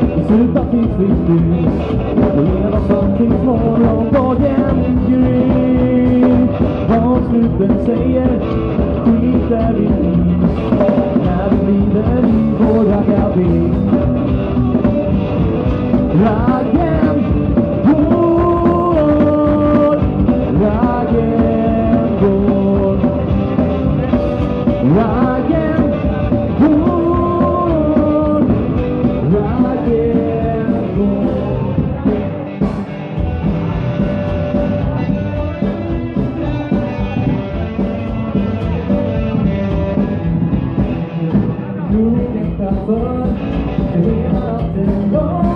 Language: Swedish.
låt Sluta finns vi styr Och leva fram tills morgondagen gryr. Vad sluten säger skiter vi i När vi vrider i vår raggarbil Raggen You make the fun, and we have nothing more